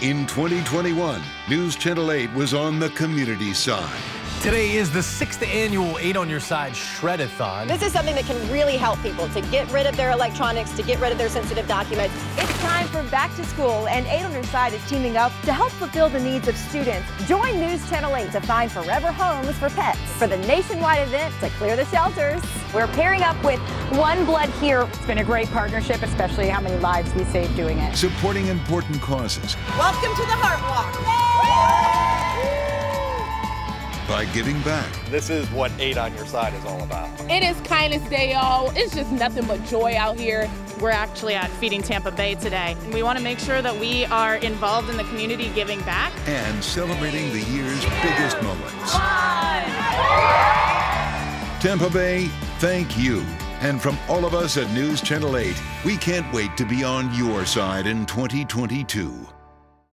In 2021, News Channel 8 was on the community side. Today is the sixth annual 8 on Your Side Shredathon. This is something that can really help people to get rid of their electronics, to get rid of their sensitive documents. It's time for back to school, and 8 on Your Side is teaming up to help fulfill the needs of students. Join News Channel 8 to find forever homes for pets for the nationwide event to clear the shelters. We're pairing up with OneBlood Here. It's been a great partnership, especially how many lives we saved doing it. Supporting important causes. Welcome to the Heart Walk by giving back. This is what 8 on Your Side is all about. It is Kindness Day, y'all. It's just nothing but joy out here. We're actually at Feeding Tampa Bay today, and we want to make sure that we are involved in the community giving back. And celebrating the year's biggest moments. Tampa Bay, thank you. And from all of us at News Channel 8, we can't wait to be on your side in 2022.